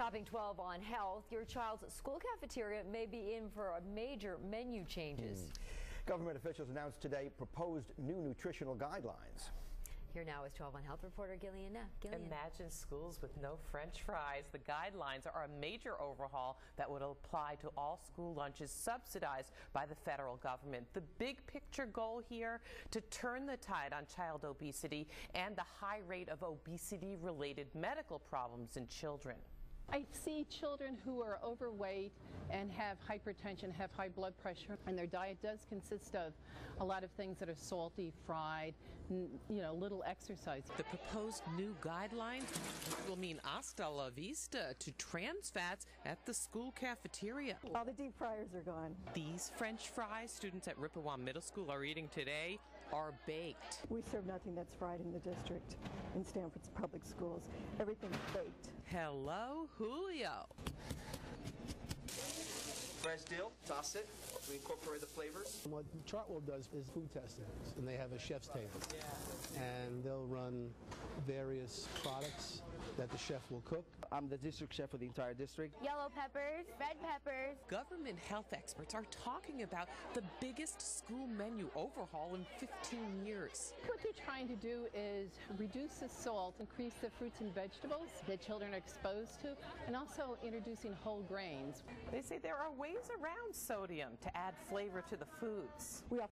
Topping 12 on health, your child's school cafeteria may be in for major menu changes. Mm. Government officials announced today proposed new nutritional guidelines. Here now is 12 on Health reporter Gillian Neff. Gillian. Imagine schools with no french fries. The guidelines are a major overhaul that would apply to all school lunches subsidized by the federal government. The big picture goal here to turn the tide on child obesity and the high rate of obesity related medical problems in children. I see children who are overweight and have hypertension, have high blood pressure, and their diet does consist of a lot of things that are salty, fried, you know, little exercise. The proposed new guidelines will mean hasta la vista to trans fats at the school cafeteria. All the deep fryers are gone. These French fries students at Rippowam Middle School are eating today are baked. We serve nothing that's fried in the district in Stamford's public schools. Everything's baked. Hello, Julio. Fresh dill, toss it. We incorporate the flavors. What Chartwell does is food testing, and they have a chef's table. And they'll run various products that the chef will cook. I'm the district chef for the entire district. Yellow peppers, red peppers. Government health experts are talking about the biggest school menu overhaul in 15 years. What they're trying to do is reduce the salt, increase the fruits and vegetables that children are exposed to, and also introducing whole grains. They say there are ways around sodium to add flavor to the foods. We offer